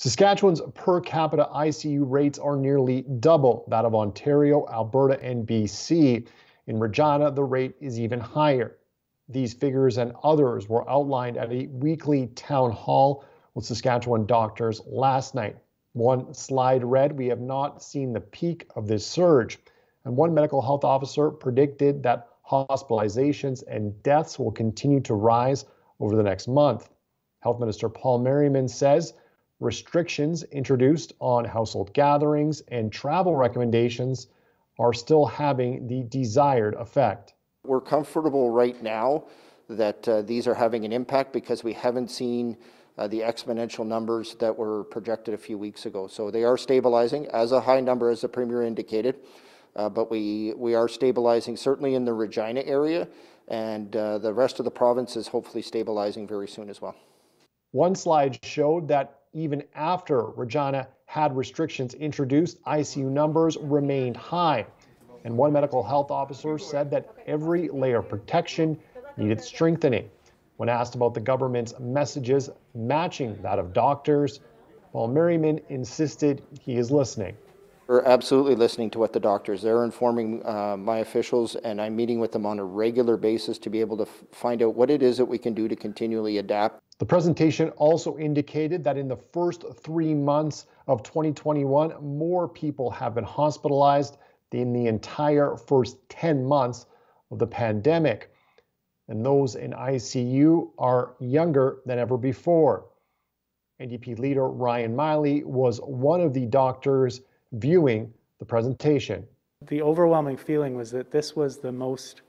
Saskatchewan's per capita ICU rates are nearly double that of Ontario, Alberta, and BC. In Regina, the rate is even higher. These figures and others were outlined at a weekly town hall with Saskatchewan doctors last night. One slide read, We have not seen the peak of this surge. And one medical health officer predicted that hospitalizations and deaths will continue to rise over the next month. Health Minister Paul Merriman says restrictions introduced on household gatherings and travel recommendations are still having the desired effect. We're comfortable right now that uh, these are having an impact because we haven't seen uh, the exponential numbers that were projected a few weeks ago. So they are stabilizing as a high number, as the Premier indicated, uh, but we, we are stabilizing certainly in the Regina area, and uh, the rest of the province is hopefully stabilizing very soon as well. One slide showed that even after Regina had restrictions introduced, ICU numbers remained high. And one medical health officer said that every layer of protection needed strengthening. When asked about the government's messages matching that of doctors, Paul Merriman insisted he is listening. We're absolutely listening to what the doctors. They're informing uh, my officials, and I'm meeting with them on a regular basis to be able to find out what it is that we can do to continually adapt. The presentation also indicated that in the first three months of 2021, more people have been hospitalized than the entire first 10 months of the pandemic. And those in ICU are younger than ever before. NDP leader Ryan Meili was one of the doctors viewing the presentation. The overwhelming feeling was that this was the most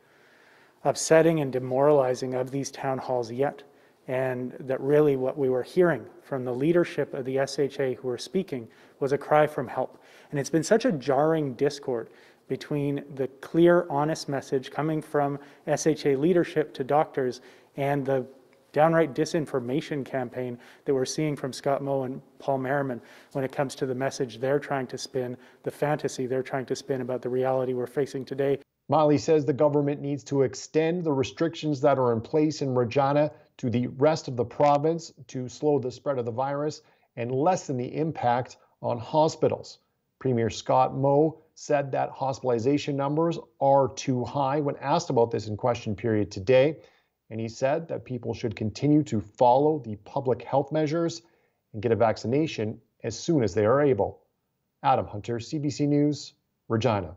upsetting and demoralizing of these town halls yet and that really what we were hearing from the leadership of the SHA who were speaking was a cry from help. And it's been such a jarring discord between the clear, honest message coming from SHA leadership to doctors and the downright disinformation campaign that we're seeing from Scott Moe and Paul Merriman when it comes to the message they're trying to spin, the fantasy they're trying to spin about the reality we're facing today. Meili says the government needs to extend the restrictions that are in place in Regina to the rest of the province to slow the spread of the virus and lessen the impact on hospitals. Premier Scott Moe said that hospitalization numbers are too high when asked about this in question period today. And he said that people should continue to follow the public health measures and get a vaccination as soon as they are able. Adam Hunter, CBC News, Regina.